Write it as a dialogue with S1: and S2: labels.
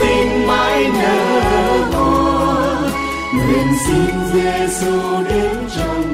S1: tình mãi nở hoa. Nguyện xin Giêsu đến trong